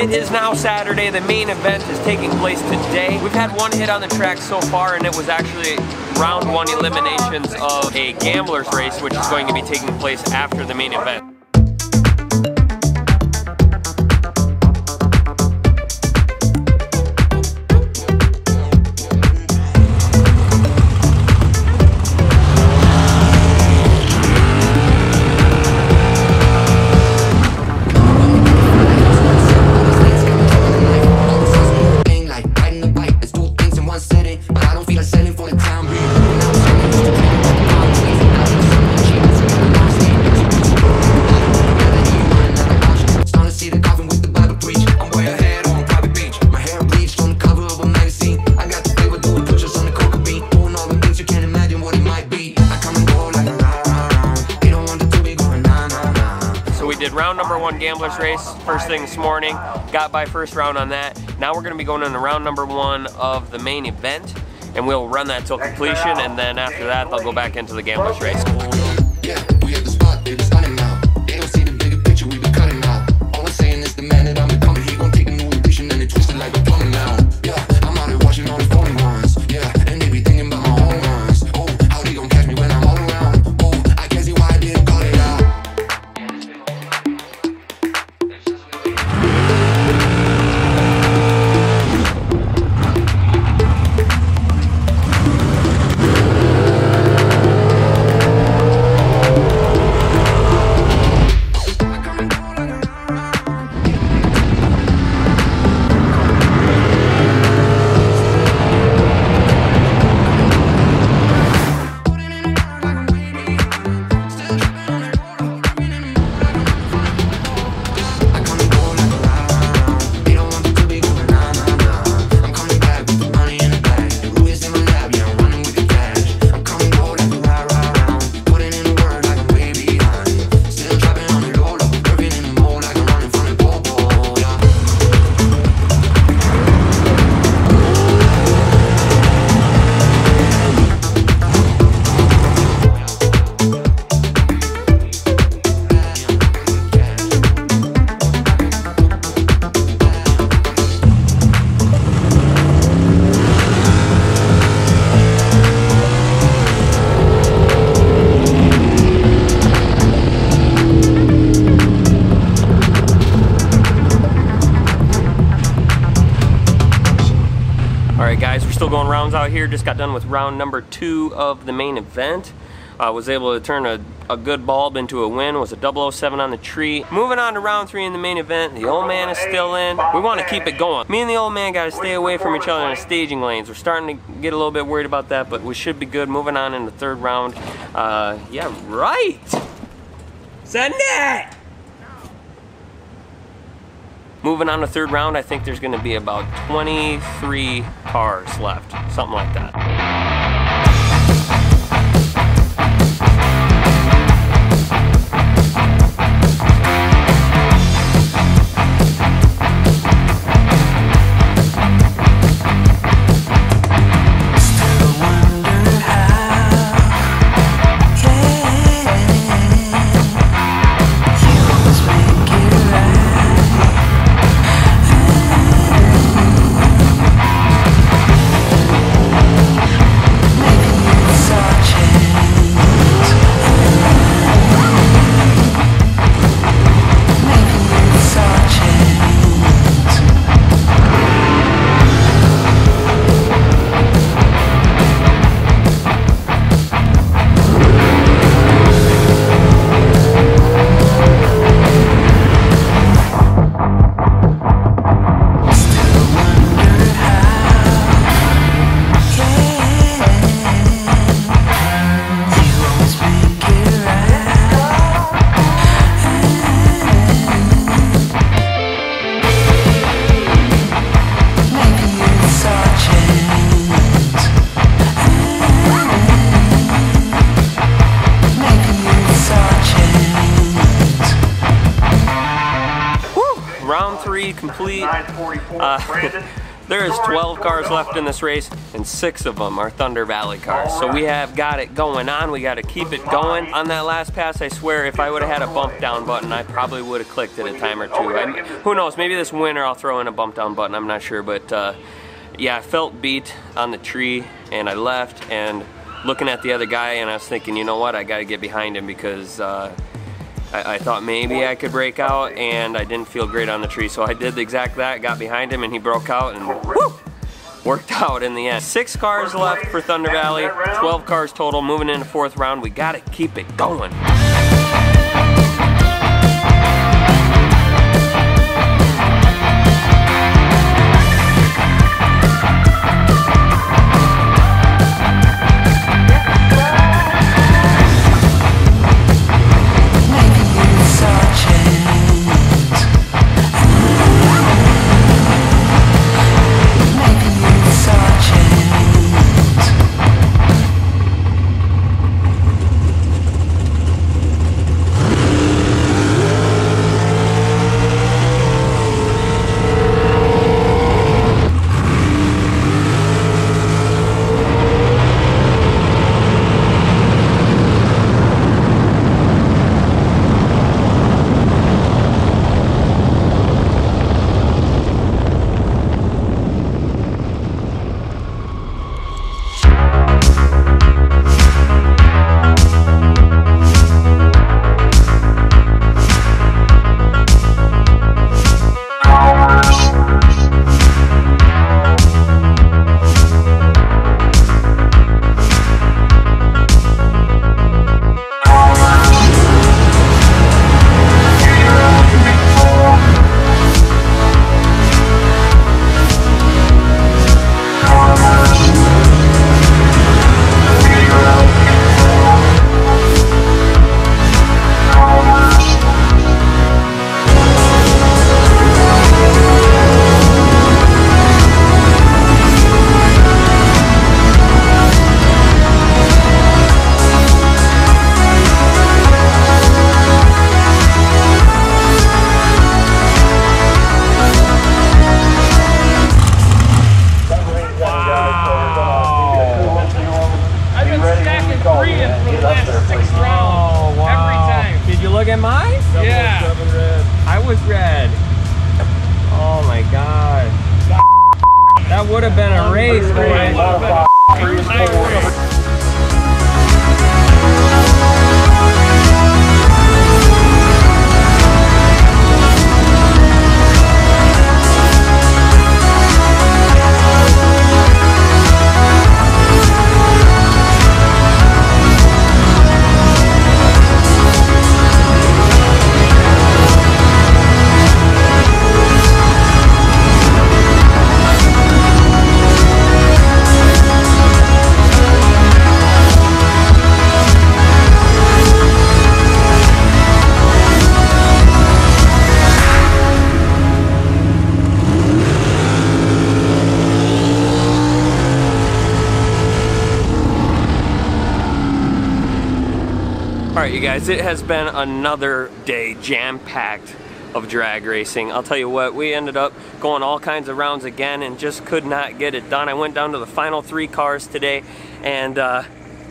It is now Saturday. The main event is taking place today. We've had one hit on the track so far, and it was actually round one eliminations of a gambler's race, which is going to be taking place after the main event. One gambler's race first thing this morning. Got by first round on that. Now we're going to be going into round number one of the main event, and we'll run that till completion. And then after that, they'll go back into the gambler's race. Still going rounds out here. Just got done with round number two of the main event. Uh, was able to turn a, a good bulb into a win. Was a 007 on the tree. Moving on to round three in the main event. The old man is still in. We want to keep it going. Me and the old man got to stay away from each other in the staging lanes. We're starting to get a little bit worried about that, but we should be good. Moving on in the third round. Uh, yeah, right. Send it. Moving on to third round, I think there's going to be about 23 cars left, something like that. Uh, There is 12 cars left in this race, and six of them are Thunder Valley cars. So we have got it going on. We got to keep it going. On that last pass, I swear, if I would have had a bump down button, I probably would have clicked it a time or two. I, who knows? Maybe this winter I'll throw in a bump down button. I'm not sure, but uh, yeah, I felt beat on the tree, and I left. And looking at the other guy, and I was thinking, you know what? I got to get behind him because. Uh, I, I, thought maybe I could break out and I didn't feel great on the tree. So I did the exact that, got behind him and he broke out and worked out in the end. Six cars left for Thunder Valley, 12 cars total. Moving into fourth round, we gotta keep it going. Was red. Oh my god. That would have been a race, boy. Guys, it has been another day jam-packed of drag racing. I'll tell you what, we ended up going all kinds of rounds again and just could not get it done. I went down to the final three cars today and uh,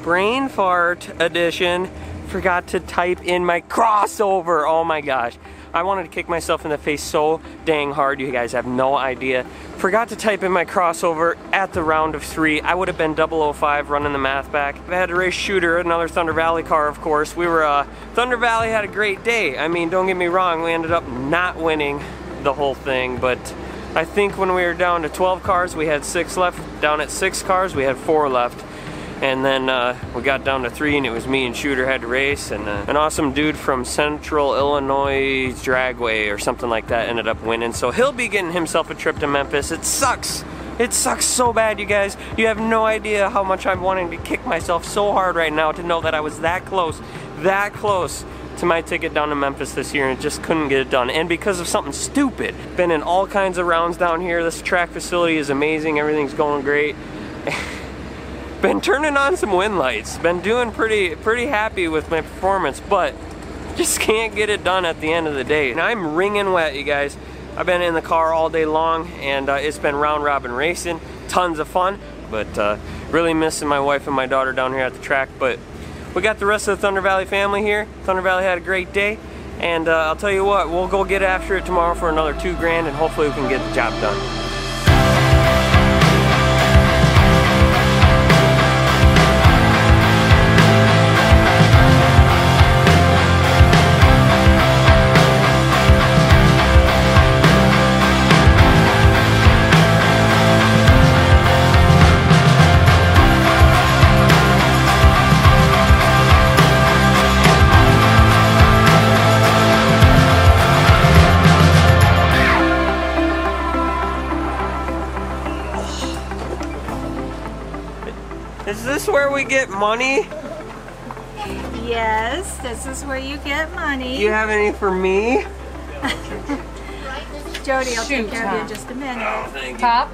brain fart edition forgot to type in my crossover. Oh my gosh. I wanted to kick myself in the face so dang hard, you guys have no idea. Forgot to type in my crossover at the round of three. I would have been 005 running the math back. I had to race Shooter, another Thunder Valley car, of course. We were, uh, Thunder Valley had a great day. I mean, don't get me wrong, we ended up not winning the whole thing, but I think when we were down to 12 cars, we had six left. Down at six cars, we had four left. And then uh, we got down to three, and it was me and Shooter had to race. And uh, an awesome dude from Central Illinois Dragway or something like that ended up winning. So he'll be getting himself a trip to Memphis. It sucks. It sucks so bad, you guys. You have no idea how much I'm wanting to kick myself so hard right now to know that I was that close, that close to my ticket down to Memphis this year and just couldn't get it done. And because of something stupid. Been in all kinds of rounds down here. This track facility is amazing. Everything's going great. been turning on some win lights. Been doing pretty pretty happy with my performance, but just can't get it done at the end of the day. And I'm wringing wet, you guys. I've been in the car all day long, and uh, it's been round robin racing. Tons of fun, but uh, really missing my wife and my daughter down here at the track. But we got the rest of the Thunder Valley family here. Thunder Valley had a great day, and uh, I'll tell you what, we'll go get after it tomorrow for another two grand, and hopefully we can get the job done. Is this where we get money? Yes, this is where you get money. Do you have any for me? Jody I'll take Shoot, care of you in just a minute. Oh, thank you. Top?